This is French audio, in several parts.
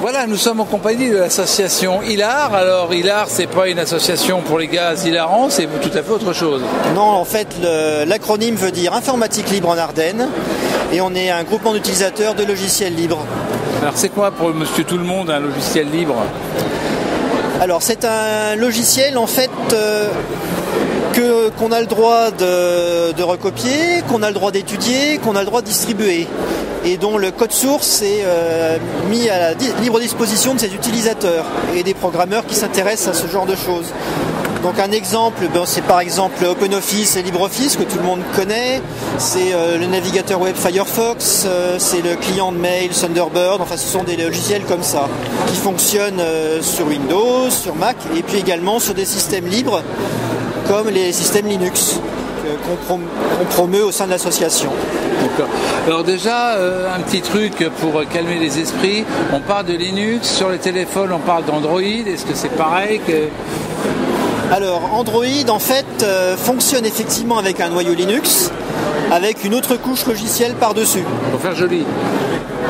Voilà, nous sommes en compagnie de l'association Hilar. Alors Hilar, c'est pas une association pour les gaz hilarants, c'est tout à fait autre chose. Non, en fait, l'acronyme veut dire Informatique libre en Ardennes. Et on est un groupement d'utilisateurs de logiciels libres. Alors c'est quoi pour Monsieur Tout le Monde un logiciel libre? Alors c'est un logiciel en fait euh, qu'on a le droit de, recopier, qu'on a le droit d'étudier, qu'on a le droit de distribuer et dont le code source est euh, mis à la libre disposition de ses utilisateurs et des programmeurs qui s'intéressent à ce genre de choses. Donc un exemple, ben, c'est par exemple OpenOffice et LibreOffice que tout le monde connaît. C'est euh, le navigateur web Firefox, euh, c'est le client de mail Thunderbird. Enfin, ce sont des logiciels comme ça qui fonctionnent sur Windows, sur Mac et puis également sur des systèmes libres comme les systèmes Linux qu'on prom- qu'on promeut au sein de l'association. D'accord. Alors déjà, euh, un petit truc pour calmer les esprits. On parle de Linux, sur les téléphones on parle d'Android. Est-ce que c'est pareil que... Alors Android en fait euh, fonctionne effectivement avec un noyau Linux avec une autre couche logicielle par-dessus. Pour faire joli.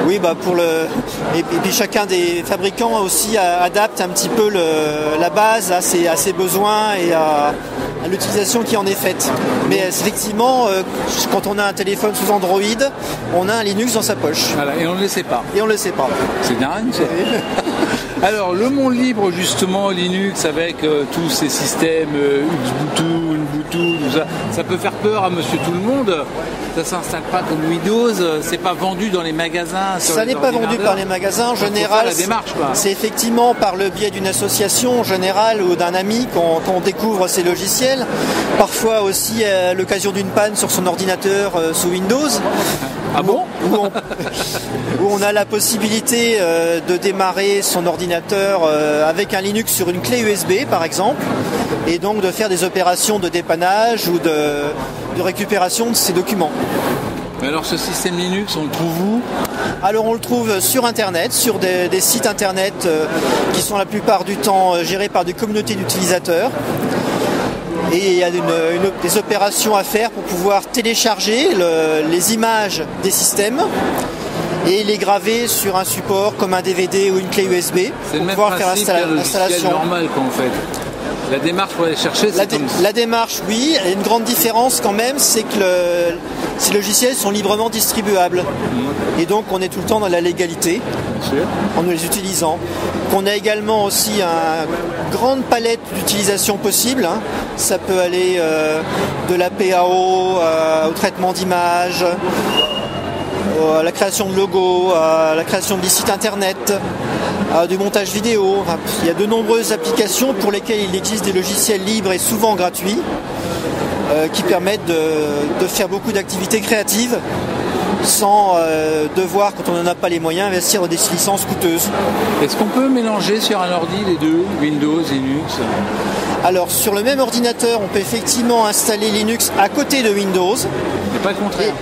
Oui, bah pour le et, puis chacun des fabricants aussi adapte un petit peu le- la base à ses, à ses besoins et à, à l'utilisation qui en est faite. Mais euh, effectivement, euh, quand on a un téléphone sous Android, on a un Linux dans sa poche Voilà, et on ne le sait pas. et on ne le sait pas. C'est dingue. Alors, le monde libre, justement, Linux, avec euh, tous ces systèmes, euh, Ubuntu, Ubuntu, tout ça, ça peut faire peur à monsieur tout le monde. Ça s'installe pas comme Windows, euh, c'est pas vendu dans les magasins. sur Ça n'est pas vendu par les magasins. En général, faire la démarche, quoi. c'est effectivement par le biais d'une association en général ou d'un ami qu'on découvre ces logiciels. Parfois aussi à l'occasion d'une panne sur son ordinateur euh, sous Windows. Ah bon où on, où on a la possibilité euh, de démarrer son ordinateur euh, avec un Linux sur une clé USB par exemple, et donc de faire des opérations de dépannage ou de, de récupération de ses documents. Mais alors, ce système Linux, on le trouve où? Alors on le trouve sur Internet, sur des, des sites Internet euh, qui sont la plupart du temps gérés par des communautés d'utilisateurs. Et il y a une- une- des opérations à faire pour pouvoir télécharger le- les images des systèmes et les graver sur un support comme un DVD ou une clé USB C'est pour pouvoir faire l'installation. normal, quoi, en fait. La démarche pour aller chercher, La, c'est dé- comme... la démarche, oui. A une grande différence quand même, c'est que le- ces logiciels sont librement distribuables. Et donc on est tout le temps dans la légalité en les utilisant. Qu'on a également aussi une grande palette d'utilisation possible. hein. Ça peut aller euh, de la PAO euh, au traitement d'images, euh, à la création de logos, à la création de sites internet, du montage vidéo. Il y a de nombreuses applications pour lesquelles il existe des logiciels libres et souvent gratuits euh, qui permettent de, de faire beaucoup d'activités créatives sans euh, devoir, quand on n'en a pas les moyens, investir dans des licences coûteuses. Est-ce qu'on peut mélanger sur un ordi les deux, Windows, Linux? Alors sur le même ordinateur, on peut effectivement installer Linux à côté de Windows. Mais pas le contraire.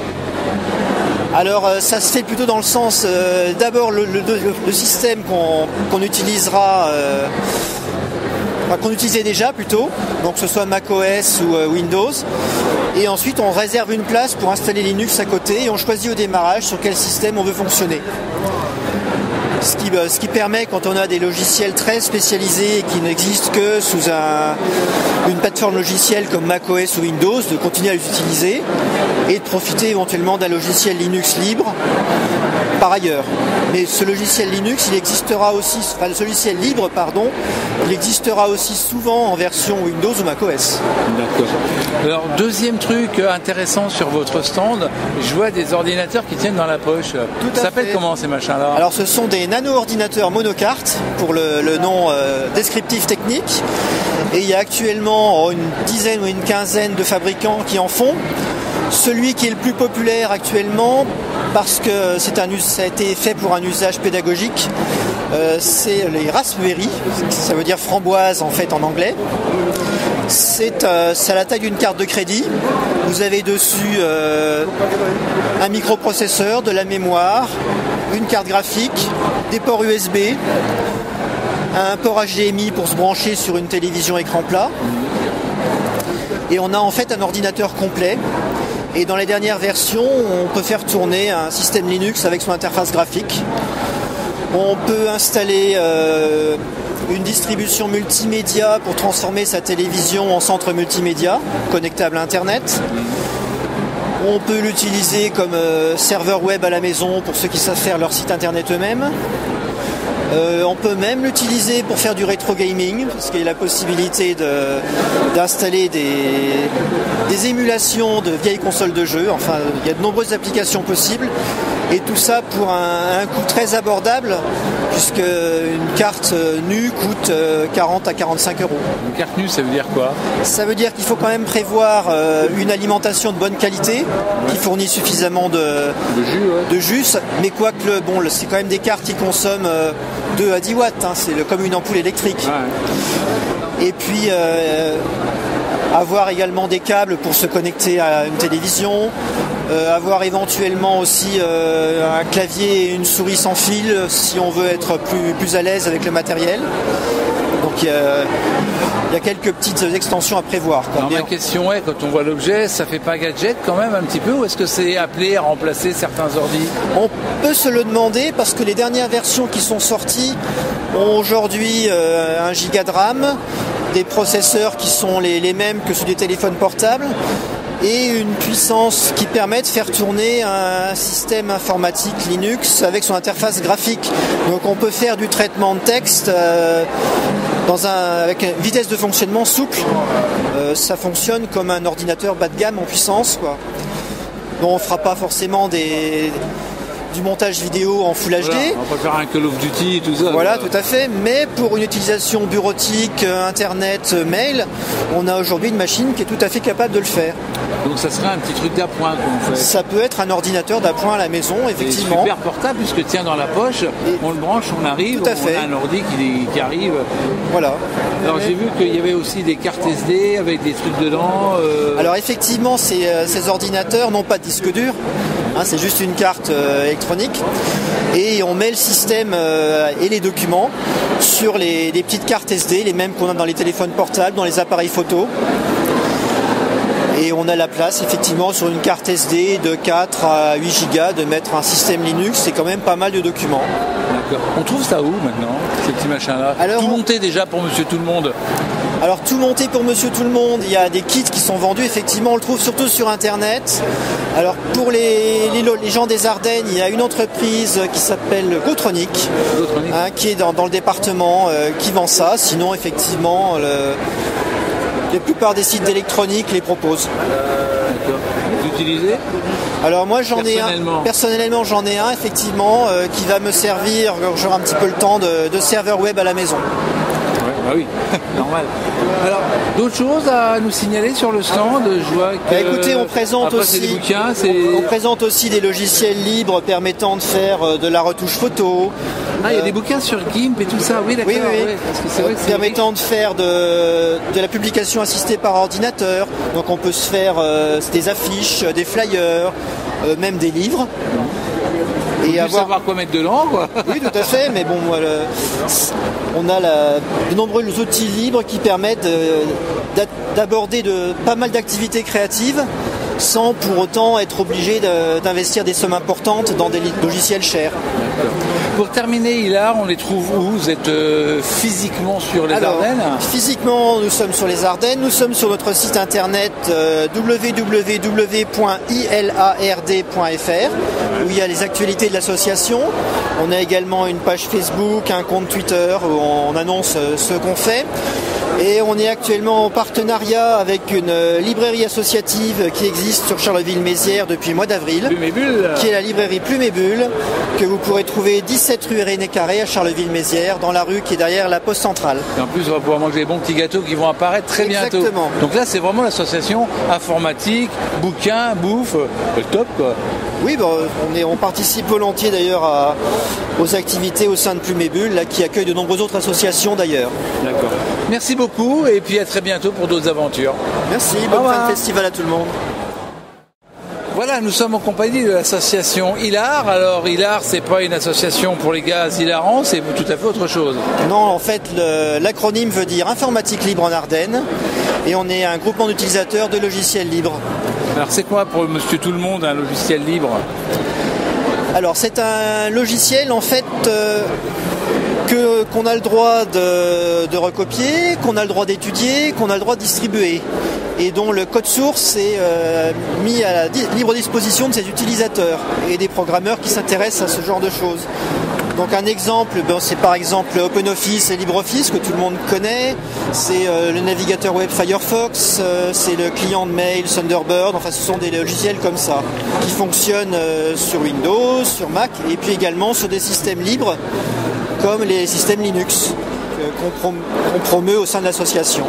Alors euh, ça se fait plutôt dans le sens, euh, d'abord le, système qu'on utilisera, euh, qu'on utilisait déjà plutôt, donc que ce soit macOS ou Windows. Et ensuite on réserve une place pour installer Linux à côté et on choisit au démarrage sur quel système on veut fonctionner. Ce qui, euh, ce qui permet, quand on a des logiciels très spécialisés qui n'existent que sous un- une plateforme logicielle comme macOS ou Windows, de continuer à les utiliser et de profiter éventuellement d'un logiciel Linux libre par ailleurs. Mais ce logiciel Linux, il existera aussi, enfin ce logiciel libre, pardon, il existera aussi souvent en version Windows ou macOS. D'accord. Alors, deuxième truc intéressant sur votre stand, je vois des ordinateurs qui tiennent dans la poche. Tout Ça s'appelle comment ces machins-là? Alors ce sont des nano-ordinateurs monocartes pour le, le nom euh, descriptif technique. Et il y a actuellement oh, une dizaine ou une quinzaine de fabricants qui en font. Celui qui est le plus populaire actuellement, parce que c'est un, ça a été fait pour un usage pédagogique, euh, c'est les Raspberry, ça veut dire framboise en fait en anglais. C'est euh, à la taille d'une carte de crédit. Vous avez dessus euh, un microprocesseur, de la mémoire, une carte graphique, des ports USB, un port HDMI pour se brancher sur une télévision écran plat. Et on a en fait un ordinateur complet. Et dans les dernières versions, on peut faire tourner un système Linux avec son interface graphique. On peut installer euh, une distribution multimédia pour transformer sa télévision en centre multimédia connectable à Internet. On peut l'utiliser comme euh, serveur web à la maison pour ceux qui savent faire leur site internet eux-mêmes. Euh, on peut même l'utiliser pour faire du rétro gaming, parce qu'il y a la possibilité d'installer des, émulations de vieilles consoles de jeux. Enfin, il y a de nombreuses applications possibles. Et tout ça pour un coût très abordable, puisque une carte euh, nue coûte euh, 40 à 45 euros. Une carte nue, ça veut dire quoi? Ça veut dire qu'il faut quand même prévoir euh, une alimentation de bonne qualité, qui fournit suffisamment de, jus, ouais. de jus, mais quoique le- bon, c'est quand même des cartes qui consomment euh, 2 à 10 watts, hein, c'est comme une ampoule électrique. Ouais. Et puis euh, avoir également des câbles pour se connecter à une télévision, euh, avoir éventuellement aussi euh, un clavier et une souris sans fil si on veut être plus, plus à l'aise avec le matériel. Donc il y a, il y a quelques petites extensions à prévoir. Alors ma question est, quand on voit l'objet, ça fait pas gadget quand même un petit peu ou est-ce que c'est appelé à remplacer certains ordi? On peut se le demander parce que les dernières versions qui sont sorties ont aujourd'hui euh, un giga de RAM, des processeurs qui sont les, mêmes que ceux des téléphones portables et une puissance qui permet de faire tourner un système informatique Linux avec son interface graphique. Donc on peut faire du traitement de texte euh, dans un, avec une vitesse de fonctionnement souple. Euh, ça fonctionne comme un ordinateur bas de gamme en puissance. Quoi. On fera pas forcément des, du montage vidéo en Full HD. On faire un Call of Duty et tout ça. Voilà, tout à fait. Mais pour une utilisation bureautique, euh, internet, euh, mail, on a aujourd'hui une machine qui est tout à fait capable de le faire. Donc ça serait un petit truc d'appoint qu'on fait. Ça peut être un ordinateur d'appoint à la maison, C'est effectivement. super portable puisque tient dans la poche, on le branche, on arrive, Tout à on fait. a un ordi qui, qui arrive. Voilà. Alors j'ai vu qu'il y avait aussi des cartes SD avec des trucs dedans. euh, Alors effectivement, ces, ces ordinateurs n'ont pas de disque dur, hein, c'est juste une carte euh, électronique. Et on met le système euh, et les documents sur les, petites cartes SD, les mêmes qu'on a dans les téléphones portables, dans les appareils photo. Et on a la place effectivement sur une carte SD de 4 à 8 gigas de mettre un système Linux, c'est quand même pas mal de documents. On trouve ça où maintenant, ces petits machins-là Tout on- monté déjà pour Monsieur Tout le Monde. Alors tout monté pour Monsieur Tout le Monde, il y a des kits qui sont vendus, effectivement on le trouve surtout sur internet. Alors pour les, les, les gens des Ardennes, il y a une entreprise qui s'appelle Gotronic, Gotronic. hein, qui est dans, dans le département, euh, qui vend ça. Sinon effectivement, le- la plupart des sites d'électronique les proposent. D'accord. Vous utilisez Alors moi j'en ai un, Personnellement. j'en ai un effectivement euh, qui va me servir, quand j'aurai un petit peu le temps, de, de serveur web à la maison. Bah oui, normal. Alors, d'autres choses à nous signaler sur le stand Je vois que. Bah, écoutez, on présente Après, aussi, bouquins, on, on présente aussi des logiciels libres permettant de faire euh, de la retouche photo, Ah, il y a des bouquins sur GIMP et tout ça, oui, d'accord. oui, oui, oui. ouais, parce que c'est vrai que c'est. permettant de faire de, de la publication assistée par ordinateur. Donc on peut se faire euh, des affiches, des flyers, euh, même des livres. Et avoir, savoir quoi mettre dedans, quoi. oui, tout à fait, mais bon, le- on a la- de nombreux outils libres qui permettent euh, d'a- d'aborder de, pas mal d'activités créatives sans pour autant être obligé d'investir des sommes importantes dans des logiciels chers. Pour terminer, Hilar, on les trouve où Vous êtes euh, physiquement sur les Alors, Ardennes Physiquement, nous sommes sur les Ardennes. Nous sommes sur notre site internet euh, www.ilard.fr où il y a les actualités de l'association. On a également une page Facebook, un compte Twitter où on annonce euh, ce qu'on fait. Et on est actuellement en partenariat avec une euh, librairie associative qui existe sur Charleville-Mézières depuis le mois d'avril qui est la librairie Bulle, que vous pourrez trouver 17 rue René Carré à Charleville-Mézières, dans la rue qui est derrière la poste centrale. Et en plus, on va pouvoir manger des bons petits gâteaux qui vont apparaître très bientôt. Exactement. Donc là, c'est vraiment l'association informatique, bouquins, bouffe, euh, top, quoi. Oui, bah, on, est, on participe volontiers d'ailleurs aux activités au sein de Plume et Bulle, là, qui accueille de nombreuses autres associations d'ailleurs. D'accord. Merci beaucoup et puis à très bientôt pour d'autres aventures. Merci, bonne fin de festival à tout le monde. Voilà, nous sommes en compagnie de l'association Hilar. Alors, Hilar, c'est pas une association pour les gaz hilarants, c'est tout à fait autre chose. Non, en fait, l'acronyme veut dire Informatique Libre en Ardennes, et on est un groupement d'utilisateurs de logiciels libres. Alors, c'est quoi pour monsieur tout le monde un logiciel libre Alors c'est un logiciel en fait euh, qu'on a le droit de, recopier, qu'on a le droit d'étudier, qu'on a le droit de distribuer et dont le code source est euh, mis à la libre disposition de ses utilisateurs et des programmeurs qui s'intéressent à ce genre de choses. Donc un exemple, ben, c'est par exemple OpenOffice et LibreOffice que tout le monde connaît. C'est euh, le navigateur web Firefox, euh, c'est le client de mail Thunderbird. Enfin, ce sont des logiciels comme ça qui fonctionnent euh, sur Windows, sur Mac et puis également sur des systèmes libres comme les systèmes Linux qu'on prom- qu'on promeut au sein de l'association.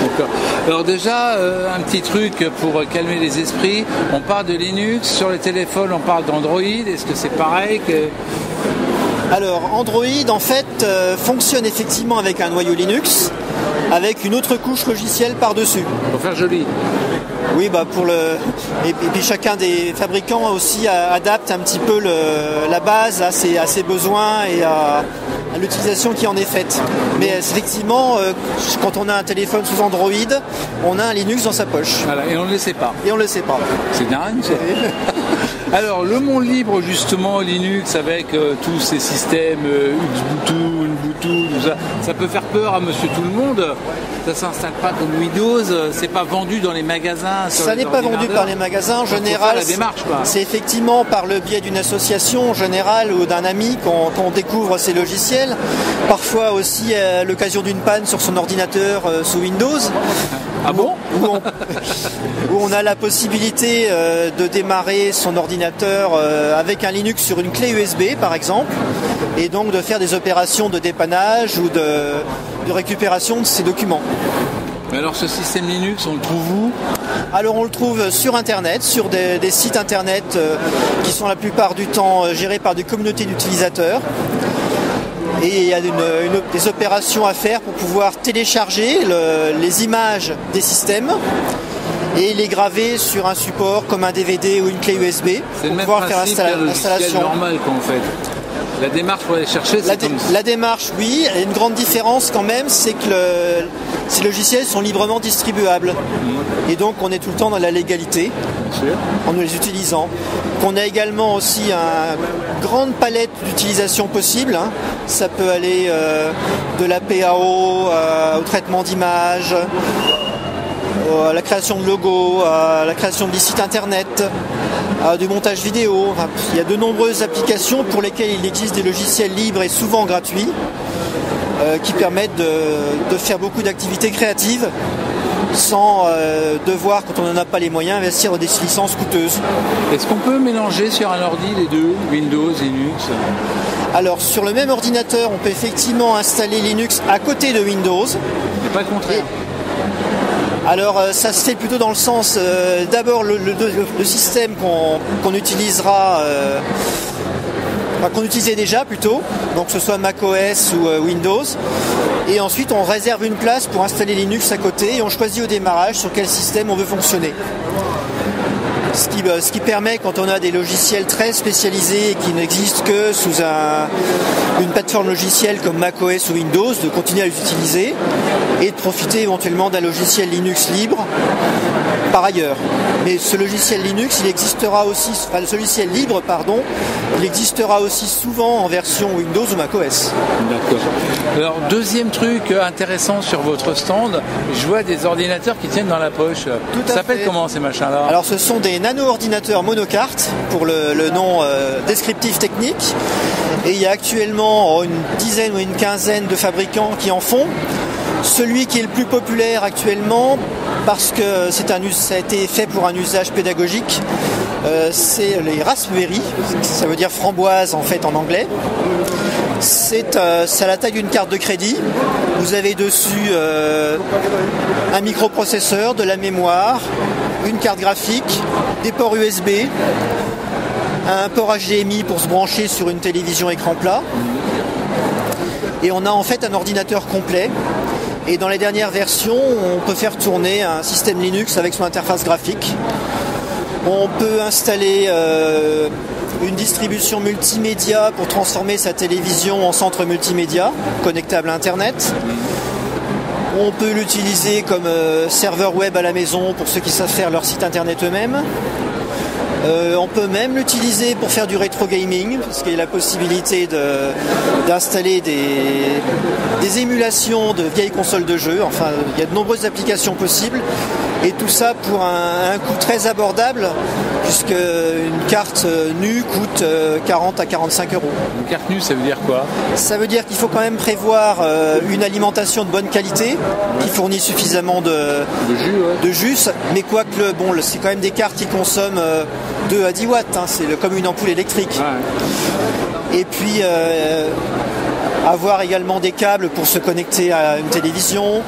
D'accord. Alors déjà, un petit truc pour calmer les esprits. On parle de Linux, sur les téléphones on parle d'Android. Est-ce que c'est pareil. Alors Android en fait euh, fonctionne effectivement avec un noyau Linux avec une autre couche logicielle par-dessus. Pour faire joli. Oui, bah pour le et, puis chacun des fabricants aussi adapte un petit peu le- la base à ses, à ses besoins et à, à l'utilisation qui en est faite. Mais euh, effectivement, euh, quand on a un téléphone sous Android, on a un Linux dans sa poche Voilà, et on ne le sait pas. et on le sait pas. C'est dingue. ça. Alors, le monde libre, justement, Linux, avec euh, tous ces systèmes euh, Ubuntu, Ubuntu, tout ça, ça peut faire peur à monsieur tout le monde. Ça s'installe pas comme Windows, euh, c'est pas vendu dans les magasins. sur Ça n'est pas vendu par les magasins. En général, la démarche, quoi. c'est effectivement par le biais d'une association en général ou d'un ami qu'on qu'on découvre ces logiciels. Parfois aussi à l'occasion d'une panne sur son ordinateur euh, sous Windows. Ah bon où on, où on a la possibilité euh, de démarrer son ordinateur euh, avec un Linux sur une clé USB par exemple, et donc de faire des opérations de dépannage ou de, de récupération de ses documents. Mais alors, ce système Linux, on le trouve où? Alors on le trouve sur Internet, sur des, des sites Internet euh, qui sont la plupart du temps gérés par des communautés d'utilisateurs. Et il y a une- une- des opérations à faire pour pouvoir télécharger le- les images des systèmes et les graver sur un support comme un DVD ou une clé USB C'est pour pouvoir faire l'installation. normal qu'on fait. La démarche pour aller chercher, La, c'est dé- comme la démarche, oui. Et une grande différence quand même, c'est que le- ces logiciels sont librement distribuables. Et donc on est tout le temps dans la légalité en les utilisant. On a également aussi une grande palette d'utilisation possible. hein. Ça peut aller euh, de la PAO euh, au traitement d'images, à la création de logos, à la création de sites internet, du montage vidéo. Enfin, il y a de nombreuses applications pour lesquelles il existe des logiciels libres et souvent gratuits euh, qui permettent de, de faire beaucoup d'activités créatives sans euh, devoir, quand on n'en a pas les moyens, investir dans des licences coûteuses. Est-ce qu'on peut mélanger sur un ordi les deux, Windows, Linux? Alors sur le même ordinateur, on peut effectivement installer Linux à côté de Windows. Mais pas le contraire. Alors euh, ça se plutôt dans le sens, euh, d'abord le, système qu'on utilisera, euh, qu'on utilisait déjà plutôt, donc que ce soit macOS ou Windows. Et ensuite on réserve une place pour installer Linux à côté et on choisit au démarrage sur quel système on veut fonctionner. Ce qui, euh, ce qui permet, quand on a des logiciels très spécialisés et qui n'existent que sous un- une plateforme logicielle comme macOS ou Windows, de continuer à les utiliser et de profiter éventuellement d'un logiciel Linux libre par ailleurs. Mais ce logiciel Linux, il existera aussi, enfin ce logiciel libre, pardon, il existera aussi souvent en version Windows ou macOS. D'accord. Alors, deuxième truc intéressant sur votre stand, je vois des ordinateurs qui tiennent dans la poche. Tout à Ça s'appelle comment ces machins-là? Alors ce sont des nano-ordinateurs monocartes pour le, nom euh, descriptif technique. Et il y a actuellement une dizaine ou une quinzaine de fabricants qui en font. Celui qui est le plus populaire actuellement, parce que c'est un, ça a été fait pour un usage pédagogique, euh, c'est les Raspberry, ça veut dire framboise en fait en anglais. C'est euh, à la taille d'une carte de crédit. Vous avez dessus un microprocesseur, de la mémoire, une carte graphique, des ports USB, un port HDMI pour se brancher sur une télévision écran plat. Et on a en fait un ordinateur complet. Et dans les dernières versions, on peut faire tourner un système Linux avec son interface graphique. On peut installer euh, une distribution multimédia pour transformer sa télévision en centre multimédia connectable à Internet. On peut l'utiliser comme euh, serveur web à la maison pour ceux qui savent faire leur site internet eux-mêmes. Euh, on peut même l'utiliser pour faire du rétro gaming, parce qu'il y a la possibilité d'installer des, émulations de vieilles consoles de jeux. Enfin, il y a de nombreuses applications possibles. Et tout ça pour un, coût très abordable, puisque une carte nue coûte 40 euh, à 45 euros. Une carte nue, ça veut dire quoi? Ça veut dire qu'il faut quand même prévoir euh, une alimentation de bonne qualité, qui fournit suffisamment de, de jus, mais quoique, bon, c'est quand même des cartes qui consomment 2 à 10 watts, hein, c'est comme une ampoule électrique. Et puis euh, avoir également des câbles pour se connecter à une télévision,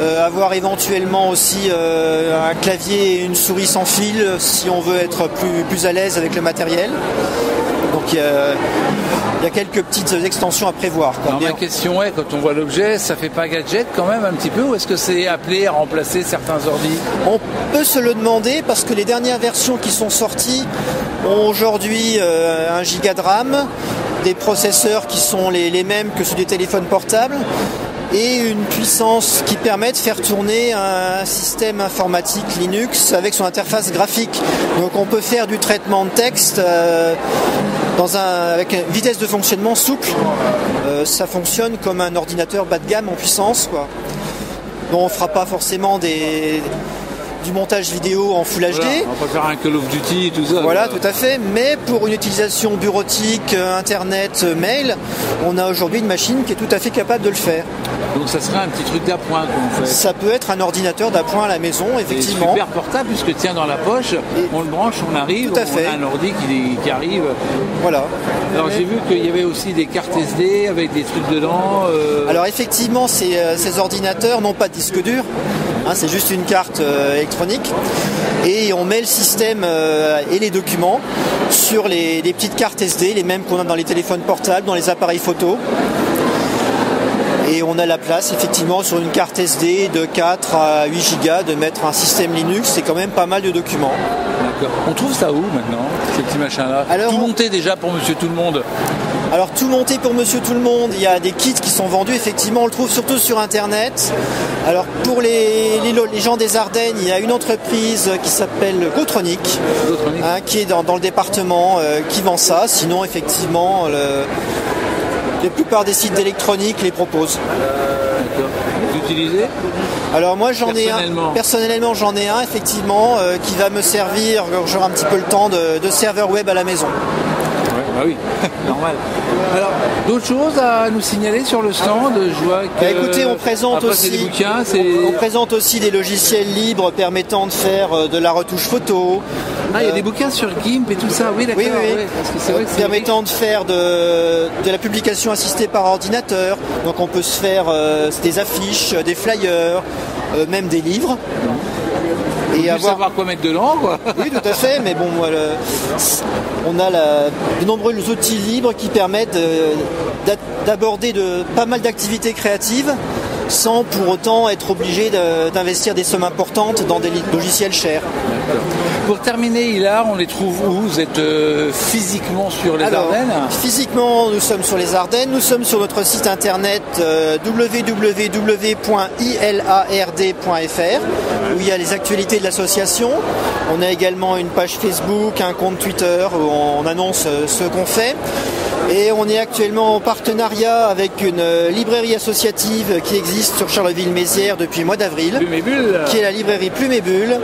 euh, avoir éventuellement aussi euh, un clavier et une souris sans fil si on veut être plus, plus à l'aise avec le matériel. Donc il y, a, quelques petites extensions à prévoir. ma question est, quand on voit l'objet, ça fait pas gadget quand même un petit peu ou est-ce que c'est appelé à remplacer certains ordi? On peut se le demander parce que les dernières versions qui sont sorties ont aujourd'hui euh, un giga de RAM, des processeurs qui sont les, mêmes que ceux des téléphones portables et une puissance qui permet de faire tourner un système informatique Linux avec son interface graphique. Donc on peut faire du traitement de texte euh, avec une vitesse de fonctionnement souple. Euh, ça fonctionne comme un ordinateur bas de gamme en puissance. Quoi. On fera pas forcément des, du montage vidéo en Full HD. on peut faire un Call of Duty, tout ça. Voilà, tout à fait. Mais pour une utilisation bureautique, euh, internet, euh, mail, on a aujourd'hui une machine qui est tout à fait capable de le faire. Donc ça serait un petit truc d'appoint qu'on fait. Ça peut être un ordinateur d'appoint à la maison, effectivement. super portable puisque tient dans la poche, on le branche, on arrive, tout à fait. on a un ordi qui, arrive. Voilà. Alors j'ai vu qu'il y avait aussi des cartes SD avec des trucs dedans. Euh. Alors effectivement, ces, ces ordinateurs n'ont pas de disque dur. Hein, c'est juste une carte euh, électronique. Et on met le système euh, et les documents sur les, petites cartes SD, les mêmes qu'on a dans les téléphones portables, dans les appareils photo. Et on a la place effectivement sur une carte SD de 4 à 8 Go de mettre un système Linux, c'est quand même pas mal de documents. On trouve ça où maintenant, ces petits machins-là Tout monté déjà pour Monsieur Tout le Monde alors tout monté pour Monsieur Tout le Monde, il y a des kits qui sont vendus, effectivement on le trouve surtout sur internet. Alors pour les, gens des Ardennes, il y a une entreprise qui s'appelle Gotronic, hein, qui est dans, le département, euh, qui vend ça. Sinon effectivement, la plupart des sites d'électronique les proposent. Vous utilisez alors moi j'en ai un, personnellement j'en ai un effectivement euh, qui va me servir quand j'aurai un petit peu le temps de serveur web à la maison. Ah oui, normal. Alors, d'autres choses à nous signaler sur le stand Je vois que. Bah, écoutez, on présente aussi. Des bouquins, on, présente aussi des logiciels libres permettant de faire euh, de la retouche photo. Ah, il y a des bouquins sur GIMP et tout ça, oui, d'accord. Oui, oui, permettant de faire de, la publication assistée par ordinateur. Donc on peut se faire euh, des affiches, des flyers, euh, même des livres et avoir... savoir quoi mettre dedans. Quoi. Oui, tout à fait, mais bon, on a de nombreux outils libres qui permettent d'aborder de, pas mal d'activités créatives sans pour autant être obligé d'investir des sommes importantes dans des logiciels chers. Pour terminer, Hilar, on les trouve où? Vous êtes euh, physiquement sur les Ardennes? Physiquement, nous sommes sur les Ardennes. Nous sommes sur notre site internet euh, www.ilard.fr où il y a les actualités de l'association. On a également une page Facebook, un compte Twitter où on annonce euh, ce qu'on fait. Et on est actuellement en partenariat avec une euh, librairie associative qui existe sur Charleville-Mézières depuis le mois d'avril, qui est la librairie Plume et Bulle,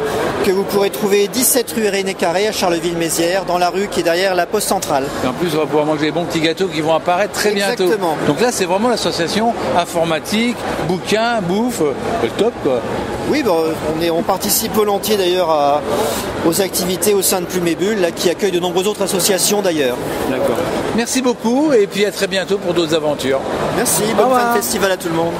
que vous pourrez trouver 17 rue René Carré à Charleville-Mézières, dans la rue qui est derrière la poste centrale. Et en plus, on va pouvoir manger des bons petits gâteaux qui vont apparaître très Exactement. bientôt. Donc là, c'est vraiment l'association informatique, bouquins, bouffe, le top quoi. Oui, on, est, on participe volontiers d'ailleurs aux activités au sein de Plume et Bulle, là, qui accueille de nombreuses autres associations d'ailleurs. D'accord. Merci beaucoup et puis à très bientôt pour d'autres aventures. Merci, bonne fin de festival à tout le monde.